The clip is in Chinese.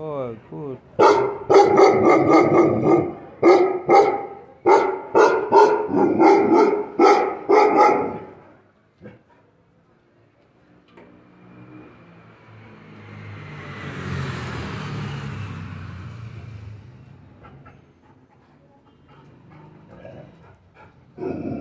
Oh, good. Mm-hmm.